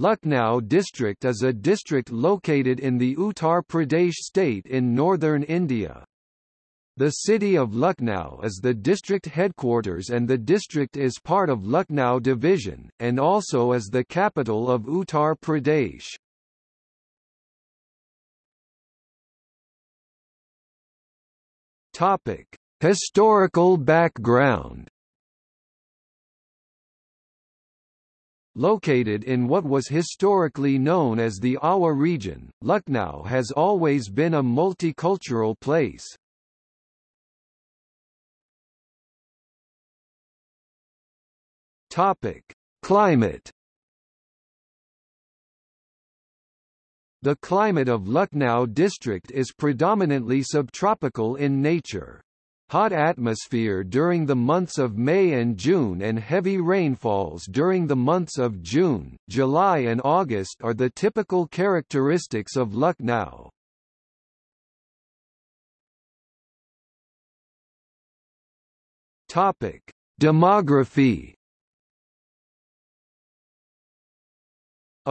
Lucknow district is a district located in the Uttar Pradesh state in northern India. The city of Lucknow is the district headquarters and the district is part of Lucknow division, and also is the capital of Uttar Pradesh. Historical background Located in what was historically known as the Awadh region, Lucknow has always been a multicultural place. Topic: Climate The climate of Lucknow district is predominantly subtropical in nature hot atmosphere during the months of May and June and heavy rainfalls during the months of June, July and August are the typical characteristics of Lucknow. Demography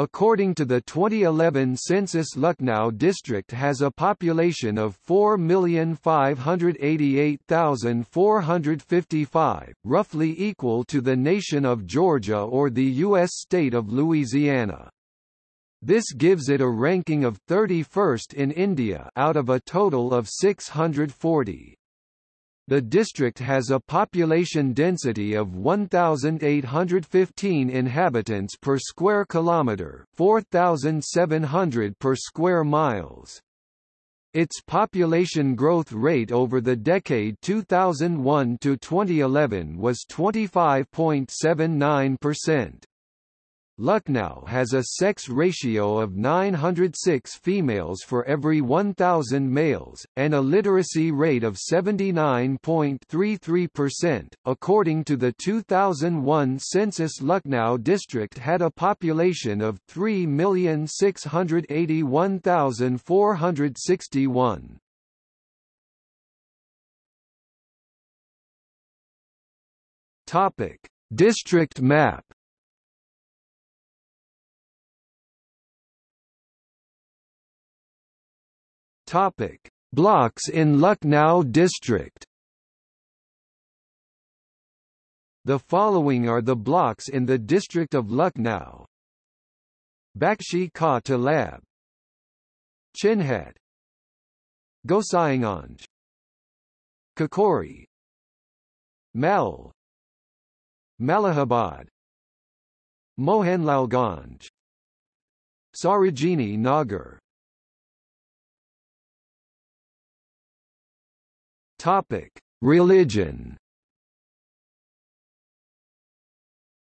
According to the 2011 census Lucknow district has a population of 4,588,455, roughly equal to the nation of Georgia or the U.S. state of Louisiana. This gives it a ranking of 31st in India out of a total of 640. The district has a population density of 1815 inhabitants per square kilometer, 4700 per square miles. Its population growth rate over the decade 2001 to 2011 was 25.79%. Lucknow has a sex ratio of 906 females for every 1,000 males, and a literacy rate of 79.33%. According to the 2001 census, Lucknow district had a population of 3,681,461. Topic: District map Topic: Blocks in Lucknow district. The following are the blocks in the district of Lucknow. Bakshi Ka Talab Chinhat Gosaiganj Kakori. Mal Malihabad. Mohanlalganj Sarojini Nagar Topic: Religion.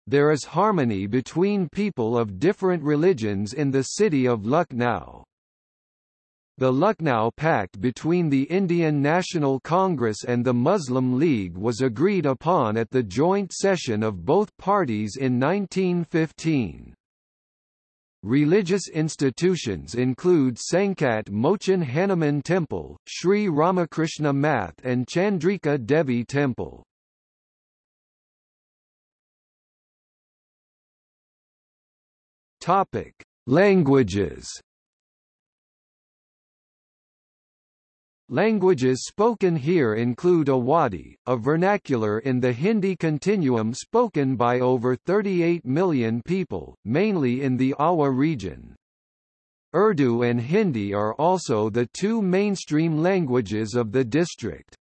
There is harmony between people of different religions in the city of Lucknow. The Lucknow Pact between the Indian National Congress and the Muslim League was agreed upon at the joint session of both parties in 1915. Religious institutions include Sankat Mochan Hanuman Temple, Sri Ramakrishna Math and Chandrika Devi Temple. Topic: Languages Languages spoken here include Awadhi, a vernacular in the Hindi continuum spoken by over 38 million people, mainly in the Awadh region. Urdu and Hindi are also the two mainstream languages of the district.